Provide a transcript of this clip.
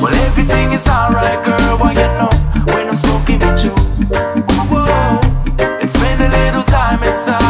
Well, everything is alright, girl. Why you know when I'm smoking with you? A little time inside.